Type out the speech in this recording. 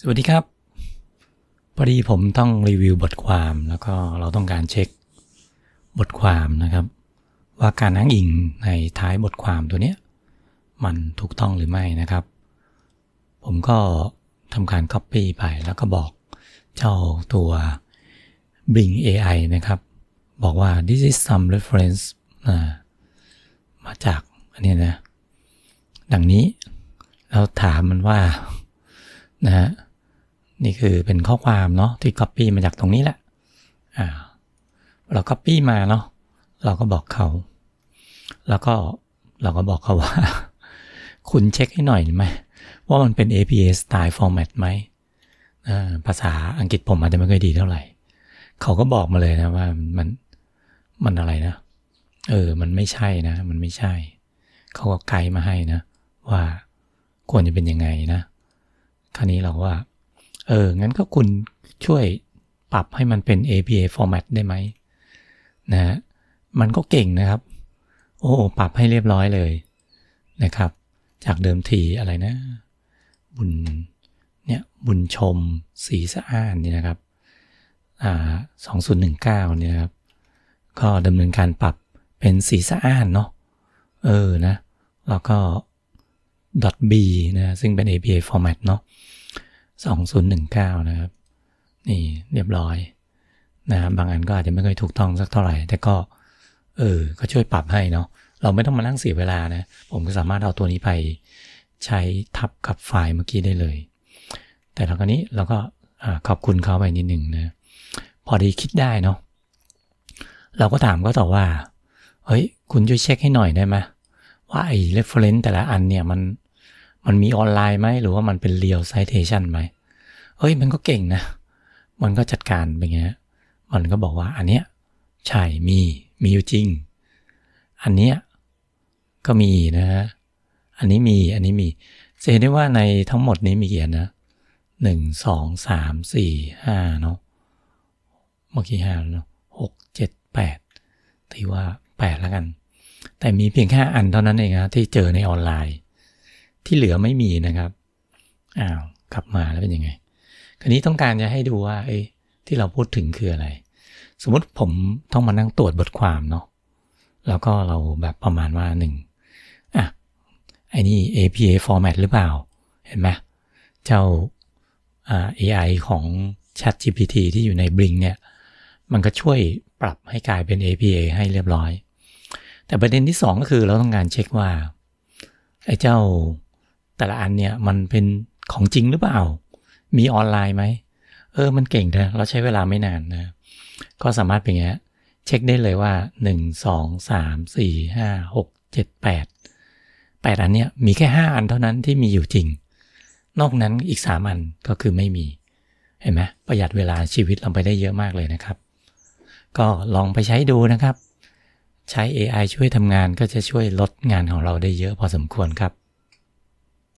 สวัสดีครับ พอดีผมต้องรีวิวบทความแล้วก็เราต้องการเช็คบทความนะครับ ว่าการอ้างอิงในท้ายบทความตัวเนี้ยมันถูกต้องหรือไม่นะครับ ผมก็ทำการ Copy ไปแล้วก็บอกเจ้าตัว Bing AI นะครับ บอกว่า this is some reference มาจากอันนี้นะ ดังนี้เราถามมันว่านะฮะ นี่คือเป็นข้อความเนาะที่ Copy มาจากตรงนี้แหละอ่าเรา Copy มาเนาะเราก็บอกเขา แล้วก็เราก็บอกเขาว่า คุณเช็คให้หน่อยไหมว่ามันเป็น APA style format ไหมภาษาอังกฤษผมอาจจะไม่ค่อยดีเท่าไหร่ เขาก็บอกมาเลยนะว่ามันมันอะไรนะ เออ มันไม่ใช่นะ มันไม่ใช่ เขาก็ไกด์มาให้นะ ว่าควรจะเป็นยังไงนะ คราวนี้เราว่า เออ งั้นก็คุณช่วยปรับให้มันเป็น APA format ได้ไหมนะฮะมันก็เก่งนะครับ โอ้ ปรับให้เรียบร้อยเลยนะครับ จากเดิมทีอะไรนะ บุญเนี่ยบุญชมสีสะอ้านนี่นะครับ อ่าสองศูนย์หนึ่งเก้านี่นะครับ ก็ดำเนินการปรับเป็นสีสะอ้านเนาะ เออนะ แล้วก็ .b นะ ซึ่งเป็น APA format เนาะ 2019 นะครับ นี่เรียบร้อยนะบางอันก็อาจจะไม่ค่อยถูกต้องสักเท่าไหร่ แต่ก็ เออ ก็ช่วยปรับให้เนาะเราไม่ต้องมานั่งเสียเวลานะ ผมก็สามารถเอาตัวนี้ไปใช้ทับกับไฟล์เมื่อกี้ได้เลย แต่แล้วก็นี้เราก็ขอบคุณเขาไปนิดหนึ่งนะ พอดีคิดได้เนาะเราก็ถามก็ตอบว่า เฮ้ย คุณช่วยเช็คให้หน่อยได้ไหมว่าไอ้ reference แต่ละอันเนี่ยมัน มันมีออนไลน์ไหมหรือว่ามันเป็น real citation ไหมเฮ้ยมันก็เก่งนะ มันก็จัดการเป็นไงมันก็บอกว่าอันเนี้ยใช่มีมีอยู่จริง อันเนี้ยก็มีนะฮะอันนี้มีอันนี้มีจะเห็นได้ว่าในทั้งหมดนี้มีกี่อันนะหนึ่งสองสามสี่ห้าเนาะเมื่อกี้ห้าเนาะหกเจ็ดแปดถือว่าแปดแล้วกัน แต่มีเพียงแค่อันเท่านั้นเองนะที่เจอในออนไลน์ ที่เหลือไม่มีนะครับอ้าวกลับมาแล้วเป็นยังไง คราวนี้ต้องการจะให้ดูว่าไอ้ที่เราพูดถึงคืออะไร สมมติผมต้องมานั่งตรวจบทความเนาะแล้วก็เราแบบประมาณว่าหนึ่งอะไอ้นี่ APA format หรือเปล่า เห็นไหมเจ้า AI ของ ChatGPT ที่อยู่ใน Bing เนี่ย มันก็ช่วยปรับให้กลายเป็น APA ให้เรียบร้อย แต่ประเด็นที่สองก็คือเราต้องการเช็คว่า ไอ้เจ้า แต่ละอันเนี่ยมันเป็นของจริงหรือเปล่า มีออนไลน์ไหม เออ มันเก่งนะเราใช้เวลาไม่นานนะ ก็สามารถเป็นไงเช็คได้เลยว่า 1 2 3 4 5 6 7 8 8 อันเนี้ยมีแค่ 5 อันเท่านั้นที่มีอยู่จริง นอกนั้นอีก 3 อันก็คือไม่มี เห็นไหมประหยัดเวลาชีวิตเราไปได้เยอะมากเลยนะครับ ก็ลองไปใช้ดูนะครับ ใช้ AI ช่วยทำงานก็จะช่วยลดงานของเราได้เยอะพอสมควรครับ